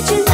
Did you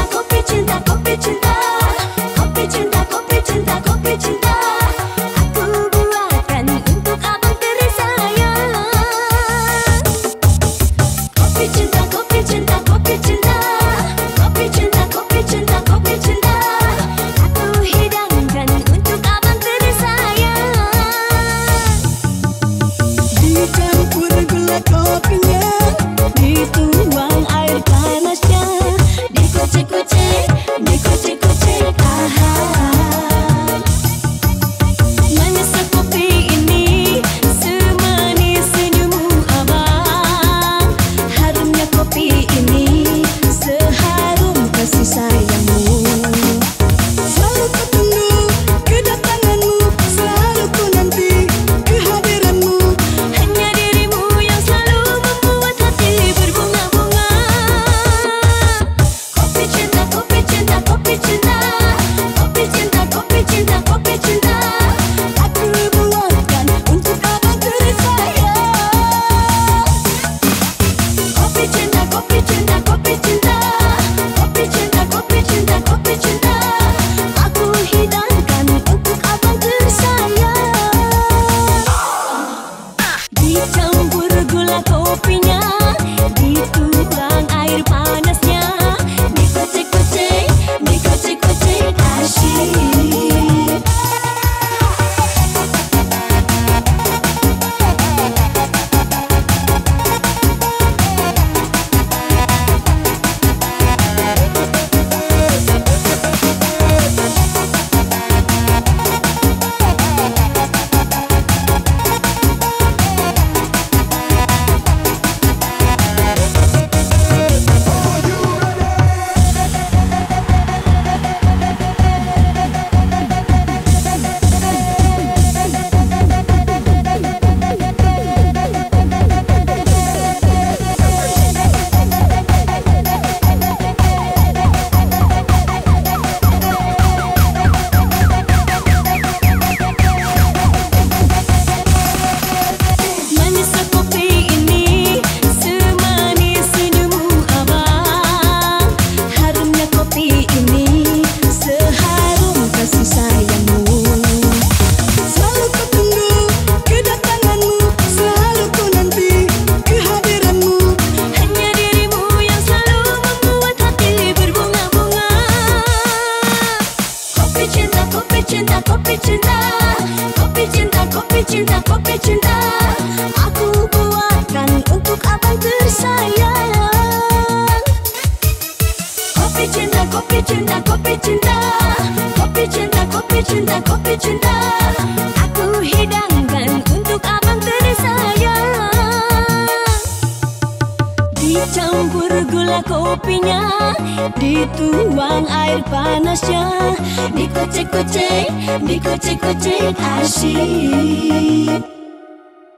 Cinta, copy cinta, copy cinta, copicinda, cinta, copicinda, cinta, copicinda, cinta. Aku buatkan untuk abang tersayang. Copicinda, cinta, copicinda, cinta, copicinda, cinta. Aku hidang. kopinya. Dituang air panasnya. Dikocek-kocek, dikocek-kocek asyik.